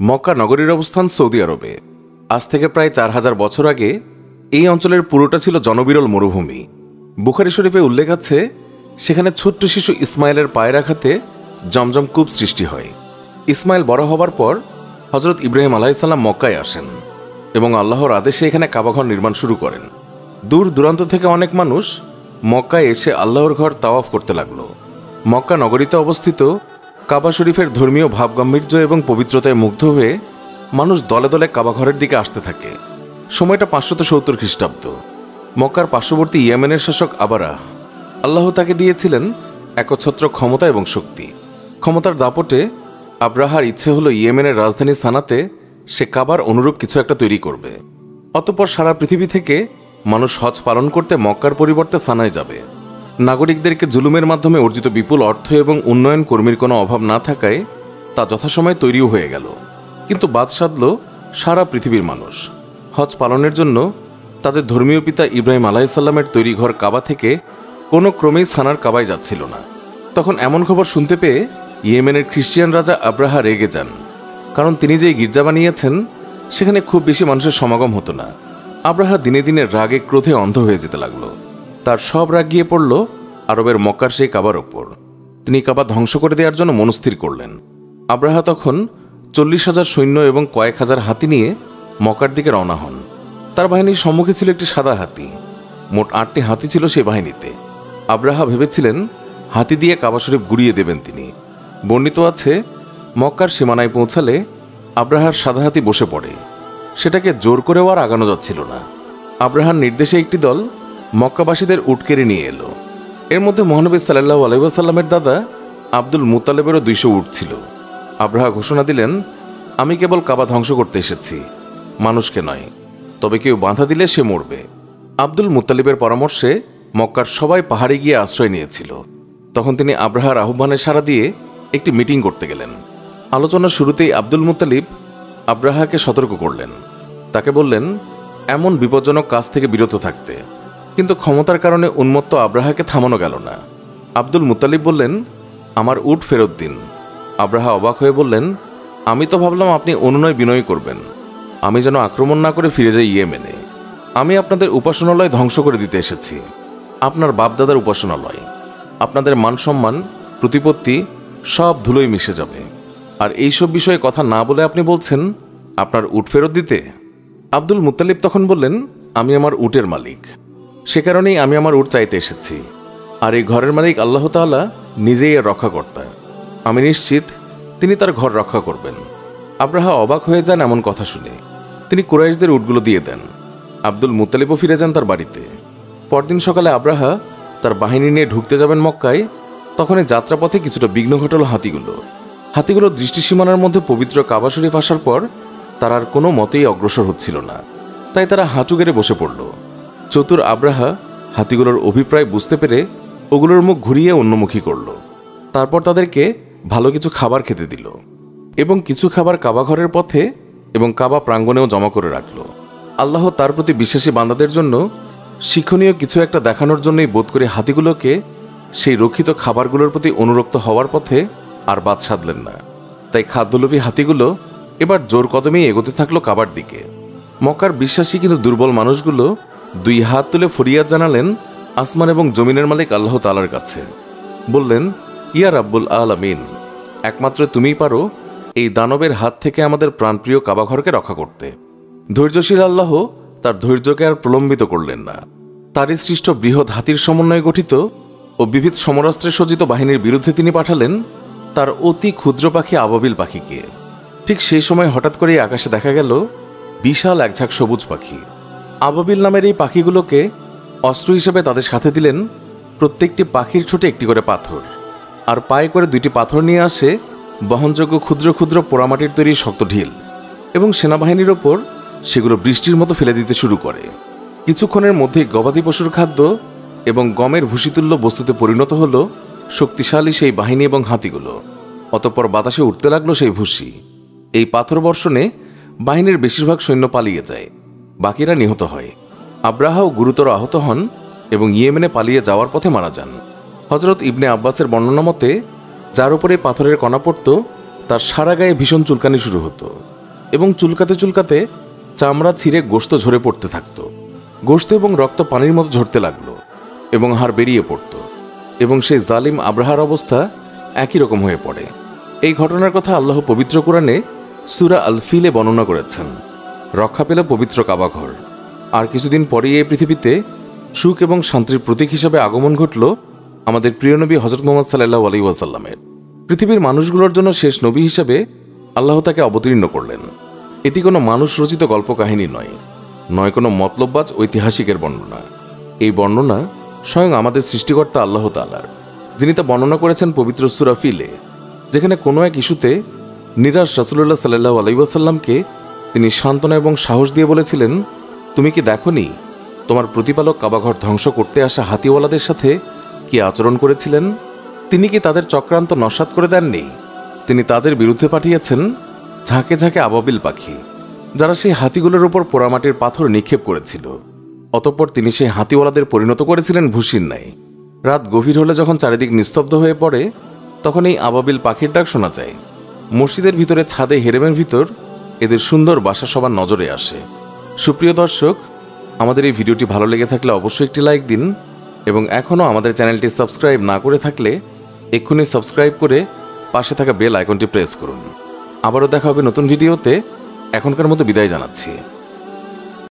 মক্কা নগরীর অবস্থান সৌদি আরবে। আজ থেকে প্রায় চার হাজার বছর আগে এই অঞ্চলের পুরোটা ছিল জনবিরল মরুভূমি। বুখারি শরীফে উল্লেখ আছে, সেখানে ছোট্ট শিশু ইসমাইলের পায়ের আঘাতে জমজম কূপ সৃষ্টি হয়। ইসমাইল বড় হবার পর হজরত ইব্রাহিম আলাহিসাল্লাম মক্কায় আসেন এবং আল্লাহর আদেশে এখানে কাবাঘর নির্মাণ শুরু করেন। দূর দূরান্ত থেকে অনেক মানুষ মক্কায় এসে আল্লাহর ঘর তাওয়াফ করতে লাগল। মক্কা নগরীতে অবস্থিত কাবা শরীফের ধর্মীয় ভাবগাম্ভীর্য এবং পবিত্রতায় মুগ্ধ হয়ে মানুষ দলে দলে কাবা ঘরের দিকে আসতে থাকে। সময়টা পাঁচশত সত্তর খ্রিস্টাব্দ। মক্কার পার্শ্ববর্তী ইয়েমেনের শাসক আবারা আল্লাহ তাকে দিয়েছিলেন একচ্ছত্র ক্ষমতা এবং শক্তি। ক্ষমতার দাপটে আব্রাহার ইচ্ছে হলো ইয়েমেনের রাজধানী সানাতে সে কাবার অনুরূপ কিছু একটা তৈরি করবে। অতপর সারা পৃথিবী থেকে মানুষ হজ পালন করতে মক্কার পরিবর্তে সানায় যাবে। নাগরিকদেরকে জুলুমের মাধ্যমে অর্জিত বিপুল অর্থ এবং উন্নয়ন কর্মীর কোনো অভাব না থাকায় তা যথাসময়ে তৈরিও হয়ে গেল। কিন্তু বাদ সাধল সারা পৃথিবীর মানুষ। হজ পালনের জন্য তাদের ধর্মীয় পিতা ইব্রাহিম আলাহিসাল্লামের তৈরি ঘর কাবা থেকে কোনো ক্রমেই সানার কাবায় যাচ্ছিল না। তখন এমন খবর শুনতে পেয়ে ইয়েমেনের খ্রিস্টিয়ান রাজা আব্রাহা রেগে যান। কারণ তিনি যেই গির্জা বানিয়েছেন, সেখানে খুব বেশি মানুষের সমাগম হতো না। আব্রাহা দিনে দিনে রাগে, ক্রোধে অন্ধ হয়ে যেতে লাগল। তার সব রাগ গিয়ে পড়ল আরবের মক্কার সেই কাবার ওপর তিনি কাবা ধ্বংস করে দেওয়ার জন্য মনস্থির করলেন। আব্রাহা তখন চল্লিশ হাজার সৈন্য এবং কয়েক হাজার হাতি নিয়ে মক্কার দিকে রওনা হন। তার বাহিনীর সম্মুখে ছিল একটি সাদা হাতি। মোট আটটি হাতি ছিল সেই বাহিনীতে। আব্রাহা ভেবেছিলেন হাতি দিয়ে কাবা শরীফ গুড়িয়ে দেবেন তিনি। বর্ণিত আছে, মক্কার সীমানায় পৌঁছালে আব্রাহার সাদা হাতি বসে পড়ে। সেটাকে জোর করেও আর আগানো যাচ্ছিল না। আব্রাহার নির্দেশে একটি দল মক্কাবাসীদের উটকেড়ে নিয়ে এলো। এর মধ্যে মহানবী সাল্লাহ আলাইসাল্লামের দাদা আব্দুল মুতালেবেরও দুইশো উট ছিল। আব্রাহা ঘোষণা দিলেন, আমি কেবল কাবা ধ্বংস করতে এসেছি, মানুষকে নয়, তবে কেউ বাঁধা দিলে সে মরবে। আব্দুল মুতালিবের পরামর্শে মক্কার সবাই পাহাড়ে গিয়ে আশ্রয় নিয়েছিল। তখন তিনি আব্রাহার আহ্বানে সাড়া দিয়ে একটি মিটিং করতে গেলেন। আলোচনার শুরুতেই আব্দুল মুতালিব আব্রাহাকে সতর্ক করলেন। তাকে বললেন, এমন বিপজ্জনক কাজ থেকে বিরত থাকতে কিন্তু ক্ষমতার কারণে উন্মত্ত আব্রাহাকে থামানো গেল না। আব্দুল মুতালিব বললেন, আমার উট ফেরত দিন। আব্রাহা অবাক হয়ে বললেন, আমি তো ভাবলাম আপনি অনুনয় বিনয় করবেন। আমি যেন আক্রমণ না করে ফিরে যাই ইয়েমেনে। আমি আপনাদের উপাসনালয় ধ্বংস করে দিতে এসেছি। আপনার বাপদাদার উপাসনালয়। আপনাদের মান সম্মান প্রতিপত্তি সব ধুলোয় মিশে যাবে। আর এইসব বিষয়ে কথা না বলে আপনি বলছেন, আপনার উট ফেরত দিতে? আব্দুল মুতালিব তখন বললেন, আমি আমার উটের মালিক। সে কারণেই আমি আমার উট চাইতে এসেছি। আর এই ঘরের মালিক আল্লাহ তাআলা নিজেই এর রক্ষাকর্তা। আমি নিশ্চিত তিনি তার ঘর রক্ষা করবেন। আব্রাহা অবাক হয়ে যান এমন কথা শুনে। তিনি কুরাইশদের উটগুলো দিয়ে দেন। আব্দুল মুতালিবও ফিরে যান তার বাড়িতে। পরদিন সকালে আব্রাহা তার বাহিনী নিয়ে ঢুকতে যাবেন মক্কায় তখন এই যাত্রাপথে কিছুটা বিঘ্ন ঘটল হাতিগুলো। হাতিগুলো দৃষ্টিসীমানার মধ্যে পবিত্র কাবা শরীফ আসার পর তার আর কোনো মতেই অগ্রসর হচ্ছিল না। তাই তারা হাঁচু গেড়ে বসে পড়ল। চতুর আব্রাহা হাতিগুলোর অভিপ্রায় বুঝতে পেরে ওগুলোর মুখ ঘুরিয়ে অন্যমুখী করল। তারপর তাদেরকে ভালো কিছু খাবার খেতে দিল এবং কিছু খাবার কাবা ঘরের পথে এবং কাবা প্রাঙ্গণেও জমা করে রাখল। আল্লাহ তার প্রতি বিশ্বাসী বান্দাদের জন্য শিক্ষণীয় কিছু একটা দেখানোর জন্যই বোধ করে হাতিগুলোকে সেই রক্ষিত খাবারগুলোর প্রতি অনুরক্ত হওয়ার পথে আর বাদ সাধলেন না। তাই খাদ্যলোভী হাতিগুলো এবার জোর কদমেই এগোতে থাকল কাবার দিকে। মক্কার বিশ্বাসী কিন্তু দুর্বল মানুষগুলো দুই হাত তুলে ফরিয়াদ জানালেন, আসমান এবং জমিনের মালিক আল্লাহ তালার কাছে। বললেন, ইয়া রাব্বুল আলামিন, একমাত্র তুমিই পারো এই দানবের হাত থেকে আমাদের প্রাণপ্রিয় কাবাঘরকে রক্ষা করতে। ধৈর্যশীল আল্লাহ তার ধৈর্যকে আর প্রলম্বিত করলেন না। তারই সৃষ্ট বৃহৎ হাতির সমন্বয়ে গঠিত ও বিবিধ সমরাস্ত্রে সজ্জিত বাহিনীর বিরুদ্ধে তিনি পাঠালেন তার অতি ক্ষুদ্র পাখি আবাবিল পাখিকে। ঠিক সেই সময় হঠাৎ করেই আকাশে দেখা গেল বিশাল একঝাঁক সবুজ পাখি। আবাবিল নামের এই পাখিগুলোকে অস্ত্র হিসেবে তাদের সাথে দিলেন প্রত্যেকটি পাখির ছোটে একটি করে পাথর। আর পায়ে করে দুইটি পাথর নিয়ে আসে বহনযোগ্য ক্ষুদ্র ক্ষুদ্র পোড়ামাটির তৈরি শক্ত ঢিল এবং সেনাবাহিনীর ওপর সেগুলো বৃষ্টির মতো ফেলে দিতে শুরু করে। কিছুক্ষণের মধ্যেই গবাদি পশুর খাদ্য এবং গমের ভূষিতুল্য বস্তুতে পরিণত হলো শক্তিশালী সেই বাহিনী এবং হাতিগুলো। অতঃপর বাতাসে উঠতে লাগল সেই ভুসি এই পাথর বর্ষণে বাহিনীর বেশিরভাগ সৈন্য পালিয়ে যায়। বাকিরা নিহত হয়। আব্রাহাও গুরুতর আহত হন এবং ইয়েমেনে পালিয়ে যাওয়ার পথে মারা যান। হজরত ইবনে আব্বাসের বর্ণনা মতে, যার উপরে পাথরের কণা পড়ত, তার সারা গায়ে ভীষণ চুলকানি শুরু হতো এবং চুলকাতে চুলকাতে চামড়া ছিঁড়ে গোস্ত ঝরে পড়তে থাকত। গোস্ত এবং রক্ত পানির মতো ঝরতে লাগল এবং হাড় বেরিয়ে পড়তো এবং সেই জালিম আব্রাহার অবস্থা একই রকম হয়ে পড়ে। এই ঘটনার কথা আল্লাহ পবিত্র কোরআনে সুরা আল ফিলে বর্ণনা করেছেন। রক্ষা পেল পবিত্র কাবাঘর আর কিছুদিন পরেই এই পৃথিবীতে সুখ এবং শান্তির প্রতীক হিসাবে আগমন ঘটল আমাদের প্রিয় নবী হজরত মোহাম্মদ সাল্লাহ আলী ওয়াসাল্লামের। পৃথিবীর মানুষগুলোর জন্য শেষ নবী হিসাবে আল্লাহ তাকে অবতীর্ণ করলেন। এটি কোনো মানুষ রচিত গল্প কাহিনী নয় নয় কোনো মতলববাজ ঐতিহাসিকের বর্ণনা। এই বর্ণনা স্বয়ং আমাদের সৃষ্টিকর্তা আল্লাহ তালার যিনি তা বর্ণনা করেছেন পবিত্র সুরা ফিলে, যেখানে কোনো এক ইস্যুতে নিরাজ রাসুল্লাহ সাল্লাহ আলাইসাল্লামকে তিনি সান্ত্বনা এবং সাহস দিয়ে বলেছিলেন, তুমি কি দেখনি, তোমার প্রতিপালক কাবাঘর ধ্বংস করতে আসা হাতিওয়ালাদের সাথে কি আচরণ করেছিলেন? তিনি কি তাদের চক্রান্ত নস্বাত করে দেননি? তিনি তাদের বিরুদ্ধে পাঠিয়েছেন ঝাঁকে ঝাঁকে আবাবিল পাখি, যারা সেই হাতিগুলোর উপর পোড়ামাটির পাথর নিক্ষেপ করেছিল। অতঃপর তিনি সেই হাতিওয়ালাদের পরিণত করেছিলেন ভুসির নাই রাত গভীর হলে যখন চারিদিক নিস্তব্ধ হয়ে পড়ে, তখন এই আবাবিল পাখির ডাক শোনা যায়। মসজিদের ভিতরে ছাদে হেরেমের ভিতর এদের সুন্দর বাসা সবার নজরে আসে। সুপ্রিয় দর্শক, আমাদের এই ভিডিওটি ভালো লেগে থাকলে অবশ্যই একটি লাইক দিন এবং এখনও আমাদের চ্যানেলটি সাবস্ক্রাইব না করে থাকলে এক্ষুনি সাবস্ক্রাইব করে পাশে থাকা বেল আইকনটি প্রেস করুন। আবারও দেখা হবে নতুন ভিডিওতে। এখনকার মতো বিদায় জানাচ্ছি।